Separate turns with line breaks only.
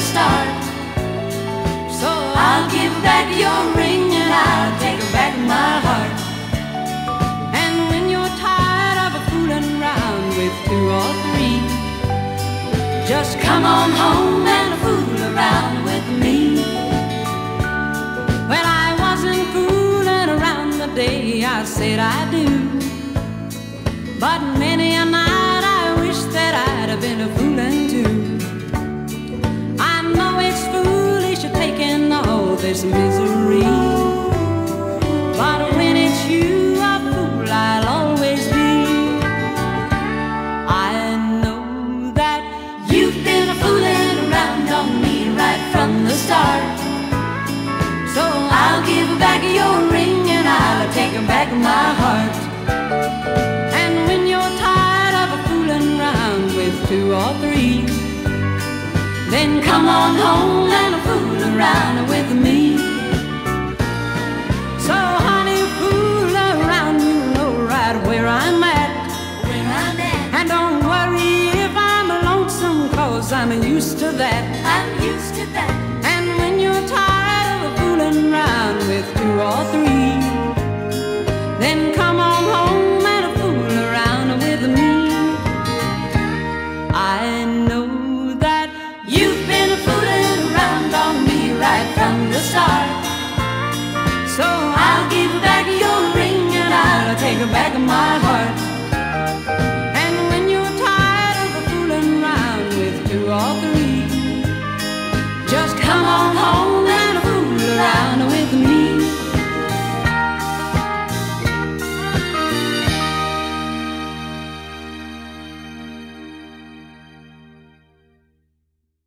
the start. So I'll give back your ring and I'll take back my heart.
And when you're tired of fooling around with two or three,
just come on home and fool around with me.
Well, I wasn't fooling around the day I said I do, but many a night this misery, but when it's you, a fool I'll always be. I know that
You've been fooling around on me right from the start.
so
I'll give back your ring and I'll take back my heart.
And when you're tired of fooling around with two or three,
Then come on home and fool around
cause I'm used to that.
I'm used to that.
And when you're tired of fooling around with two or three, then come on home and fool around with me. I know that
You've been fooling around on me right from the start.
so
I'll give back your ring and I'll take back my heart.
With two or three, just
Come on home